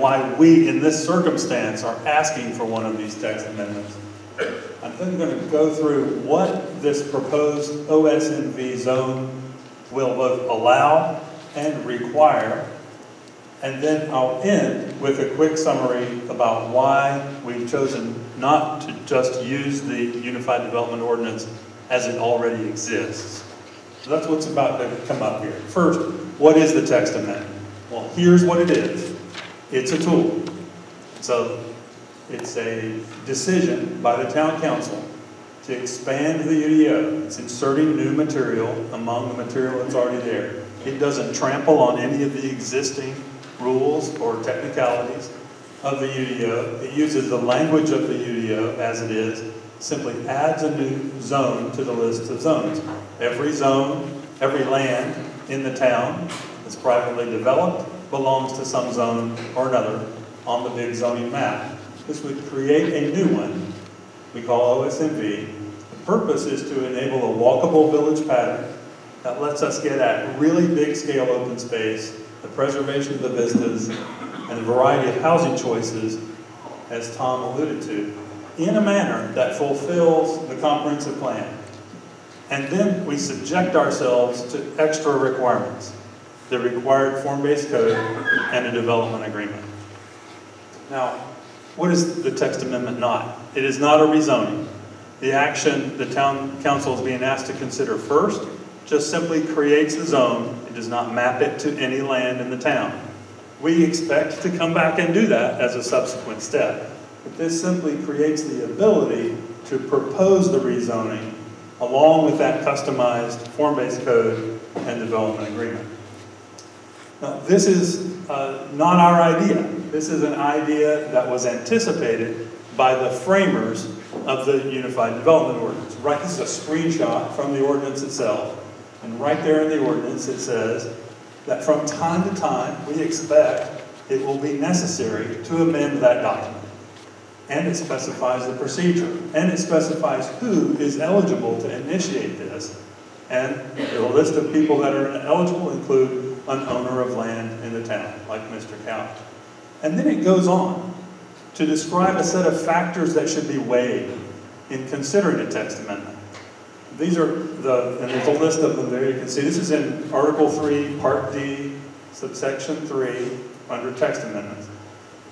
why we, in this circumstance, are asking for one of these text amendments. I'm then going to go through what this proposed OSMV zone will both allow and require, and then I'll end with a quick summary about why we've chosen not to just use the Unified Development Ordinance as it already exists. So that's what's about to come up here. First, what is the text amendment? Well, here's what it is. It's a tool. So it's a decision by the town council to expand the UDO. It's inserting new material among the material that's already there. It doesn't trample on any of the existing rules or technicalities of the UDO. It uses the language of the UDO as it is, simply adds a new zone to the list of zones. Every zone, every land in the town that's privately developed belongs to some zone or another on the big zoning map. This would create a new one we call OSMV. The purpose is to enable a walkable village pattern that lets us get at really big scale open space, the preservation of the vistas, and a variety of housing choices, as Tom alluded to, in a manner that fulfills the comprehensive plan. And then we subject ourselves to extra requirements, the required form-based code and a development agreement. Now, what is the text amendment not? It is not a rezoning. The action the town council is being asked to consider first just simply creates the zone. It does not map it to any land in the town. We expect to come back and do that as a subsequent step. But this simply creates the ability to propose the rezoning along with that customized form-based code and development agreement. Now, this is uh, not our idea. This is an idea that was anticipated by the framers of the Unified Development Ordinance. Right, this is a screenshot from the ordinance itself. And right there in the ordinance it says that from time to time we expect it will be necessary to amend that document. And it specifies the procedure. And it specifies who is eligible to initiate this. And the list of people that are eligible include an owner of land in the town, like Mr. Couch. And then it goes on to describe a set of factors that should be weighed in considering a text amendment. These are the, and there's a list of them there. You can see this is in Article 3, Part D, subsection 3, under text amendments.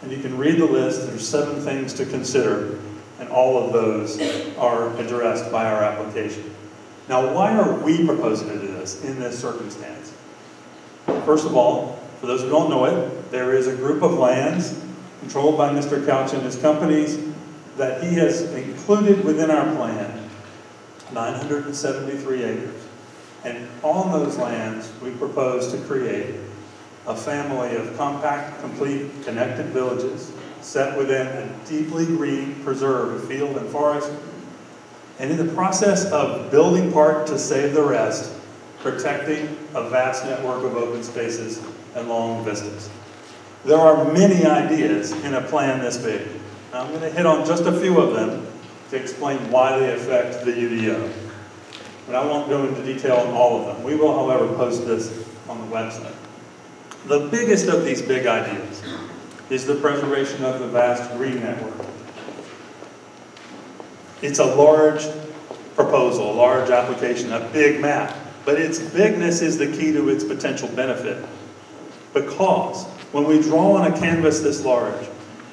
And you can read the list. There's seven things to consider, and all of those are addressed by our application. Now, why are we proposing to do this in this circumstance? First of all, for those who don't know it, there is a group of lands controlled by Mr. Couch and his companies that he has included within our plan, 973 acres. And on those lands, we propose to create a family of compact, complete, connected villages set within a deeply green preserve of field and forest. And in the process of building part to save the rest, protecting a vast network of open spaces and long vistas. There are many ideas in a plan this big. Now, I'm going to hit on just a few of them to explain why they affect the UDO. But I won't go into detail on all of them. We will, however, post this on the website. The biggest of these big ideas is the preservation of the vast green network. It's a large proposal, a large application, a big map, but its bigness is the key to its potential benefit. Because when we draw on a canvas this large,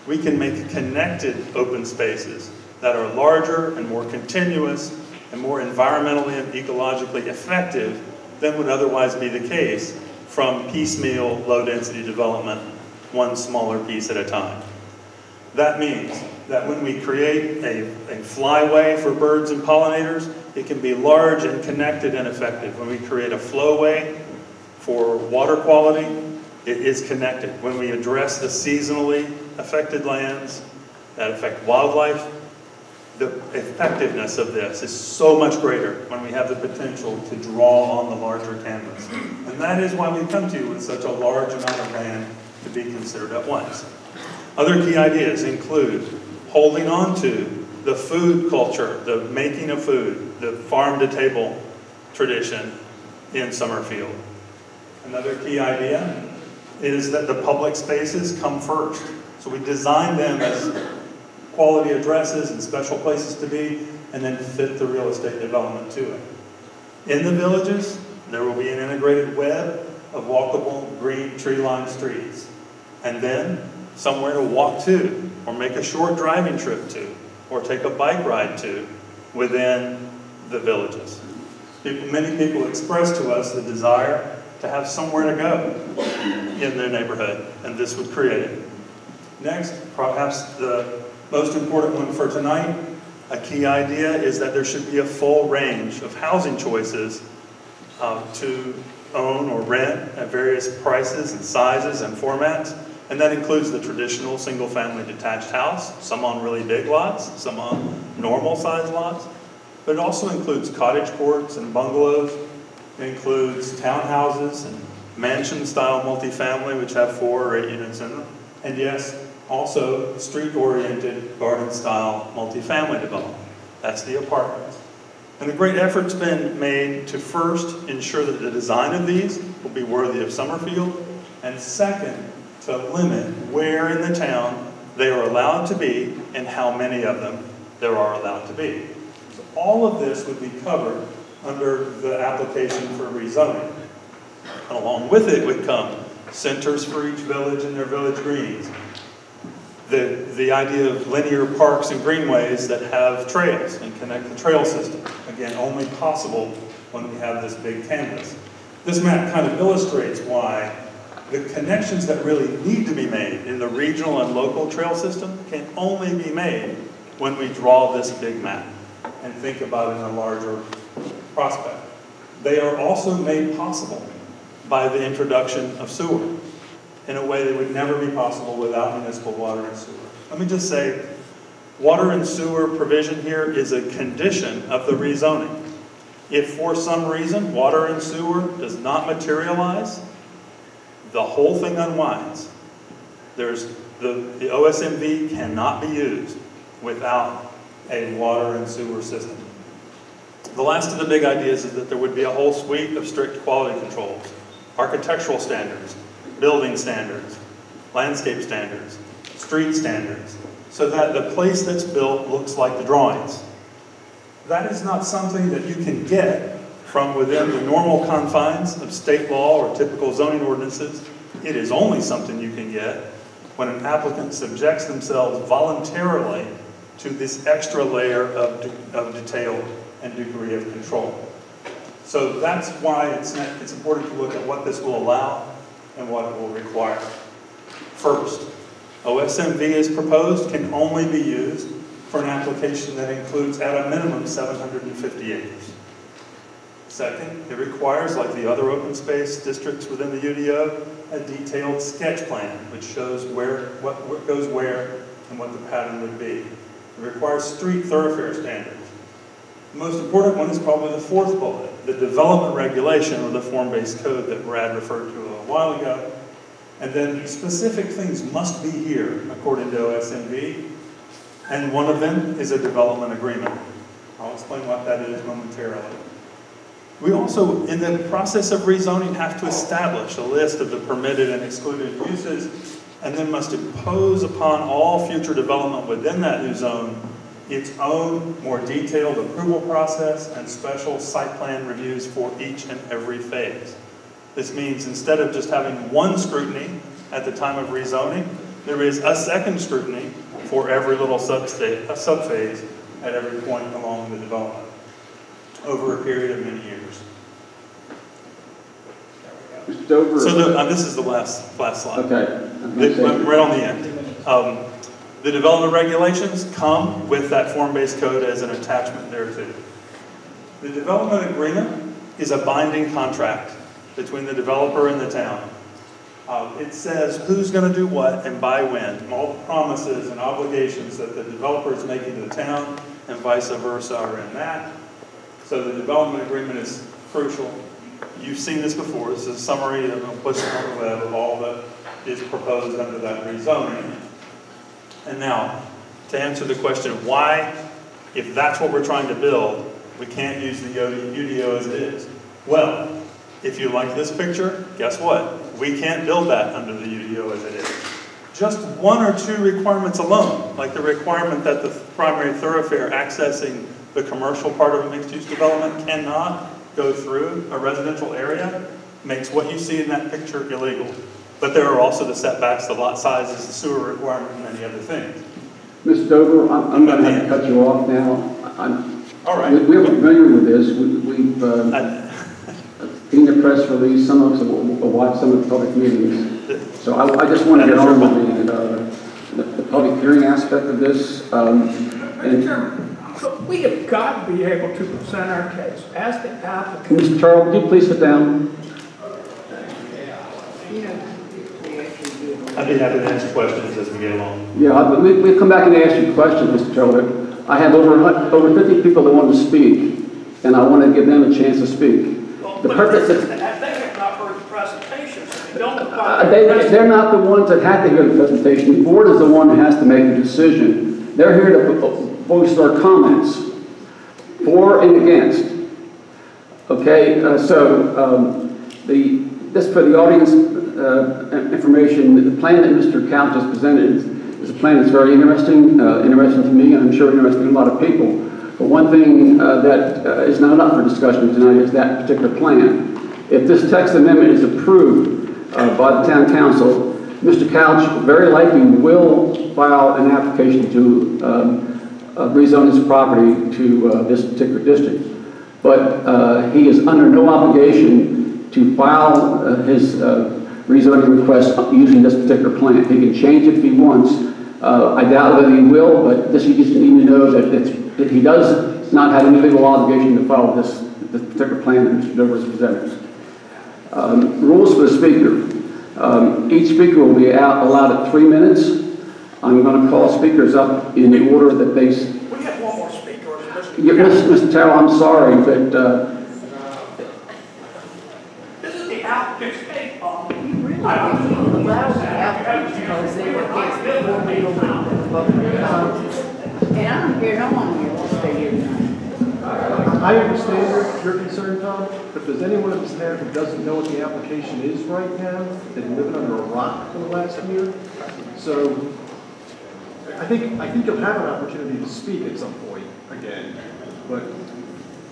we can make connected open spaces that are larger and more continuous and more environmentally and ecologically effective than would otherwise be the case from piecemeal low-density development, one smaller piece at a time. That means that when we create a, a flyway for birds and pollinators, it can be large and connected and effective. When we create a flowway for water quality, it is connected. When we address the seasonally affected lands that affect wildlife, the effectiveness of this is so much greater when we have the potential to draw on the larger canvas. And that is why we come to you with such a large amount of land to be considered at once. Other key ideas include holding on to the food culture, the making of food, the farm to table tradition in Summerfield. Another key idea is that the public spaces come first. So we design them as quality addresses and special places to be, and then fit the real estate development to it. In the villages, there will be an integrated web of walkable, green, tree-lined streets. And then somewhere to walk to, or make a short driving trip to, or take a bike ride to within the villages. People, many people express to us the desire to have somewhere to go in their neighborhood, and this would create it. Next, perhaps the most important one for tonight, a key idea is that there should be a full range of housing choices um, to own or rent at various prices and sizes and formats. And that includes the traditional single-family detached house, some on really big lots, some on normal-sized lots. But it also includes cottage courts and bungalows. It includes townhouses and mansion-style multifamily, which have four or eight units in them. And yes, also street-oriented garden-style multifamily development. That's the apartments. And a great effort's been made to first ensure that the design of these will be worthy of Summerfield, and second, to limit where in the town they are allowed to be and how many of them there are allowed to be. So all of this would be covered under the application for rezoning. And along with it would come centers for each village and their village greens. The, the idea of linear parks and greenways that have trails and connect the trail system. Again, only possible when we have this big canvas. This map kind of illustrates why the connections that really need to be made in the regional and local trail system can only be made when we draw this big map and think about it in a larger prospect. They are also made possible by the introduction of sewer in a way that would never be possible without municipal water and sewer. Let me just say, water and sewer provision here is a condition of the rezoning. If for some reason water and sewer does not materialize, the whole thing unwinds. There's the, the OSMV cannot be used without a water and sewer system. The last of the big ideas is that there would be a whole suite of strict quality controls, architectural standards, building standards, landscape standards, street standards, so that the place that's built looks like the drawings. That is not something that you can get from within the normal confines of state law or typical zoning ordinances. It is only something you can get when an applicant subjects themselves voluntarily to this extra layer of, de of detail and degree of control. So that's why it's, it's important to look at what this will allow and what it will require. First, OSMV as proposed can only be used for an application that includes at a minimum 750 acres. Second, it requires, like the other open space districts within the UDO, a detailed sketch plan which shows where what, what goes where and what the pattern would be. It requires street thoroughfare standards. The most important one is probably the fourth bullet, the development regulation or the form-based code that Brad referred to a while ago. And then specific things must be here according to OSMV. And one of them is a development agreement. I'll explain what that is momentarily. We also, in the process of rezoning, have to establish a list of the permitted and excluded uses, and then must impose upon all future development within that new zone its own more detailed approval process and special site plan reviews for each and every phase. This means instead of just having one scrutiny at the time of rezoning, there is a second scrutiny for every little subphase at every point along the development over a period of many years. Dover. So the, uh, this is the last, last slide. Okay. The- right on the end. Um, the development regulations come with that form-based code as an attachment there too. The development agreement is a binding contract between the developer and the town. Uh, it says who's going to do what and by when, all the promises and obligations that the developer is making to the town and vice versa are in that. So the development agreement is crucial. You've seen this before. This is a summary that I'm pushing on the web of all that is proposed under that rezoning. And now, to answer the question why, if that's what we're trying to build, we can't use the UDO as it is. Well, if you like this picture, guess what? we can't build that under the UDO as it is. Just one or two requirements alone, like the requirement that the primary thoroughfare accessing the commercial part of a mixed-use development cannot go through a residential area, makes what you see in that picture illegal. But there are also the setbacks, the lot sizes, the sewer requirement, and many other things. Mr. Dover, I'm, I'm gonna have to cut you off now. I'm, All we- right. we're familiar with this, We- we've, uh, seen the press release, some of us have have watched some of the public meetings. So I, I just want to get on with the, uh, the, the public hearing aspect of this, um, Mr. and, Chairman, so we have got to be able to present our case as the applicant. Mr. Charles, would you please sit down? I'd be happy to answer questions as we get along. Yeah, I- we, we'll come back and ask you questions, Mr. Charles. I have over, over fifty people that want to speak, and I want to give them a chance to speak. Well, The but purpose They have not heard the presentation, they don't. Uh, They, they're not the ones that have to hear the presentation. The board is the one who has to make the decision. They're here to vo- voice their comments, for and against. Okay, uh, so, um, the, this for the audience, uh, information, the plan that Mr. Couch just presented is- a plan that's very interesting, uh, interesting to me, and I'm sure interesting to a lot of people. But one thing, uh, that uh, is not up for discussion tonight is that particular plan. If this text amendment is approved uh, by the town council, Mr. Couch very likely will file an application to um, rezone his property to uh, this particular district. But uh, he is under no obligation to file uh, his uh, rezoning request using this particular plan. He can change it if he wants. Uh, I doubt whether he will, but this, you just need to know that that he does not have any legal obligation to follow this, this particular plan that Mr. Dover presented. Um, Rules for the speaker. Um, Each speaker will be out, allowed at three minutes. I'm going to call speakers up in the order that they, s- We have one more speaker, Mr. Mr. Mr. Terrell, I'm sorry, but uh, This is the applicant's case, Paul. You really can't allow the applicants because they were case before we opened the public. And I don't care, no one will stay here tonight. I understand your, your concern, Tom, but if there's anyone in this town who doesn't know what the application is right now, they've been living under a rock for the last year. So I think, I think you'll have an opportunity to speak at some point again, but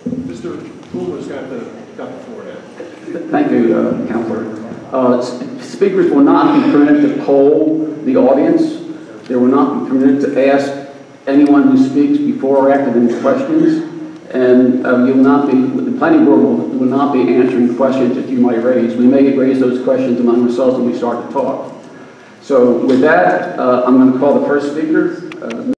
Mr. Boomer's got the, got the floor now. thank you, uh, Counselor. Uh, Speakers will not be permitted to poll the audience. They will not be permitted to ask anyone who speaks before or after them questions. And uh, you'll not be, the planning board will will not be answering questions that you might raise. We may raise those questions among ourselves when we start to talk. So with that, uh, I'm going to call the first speaker, uh,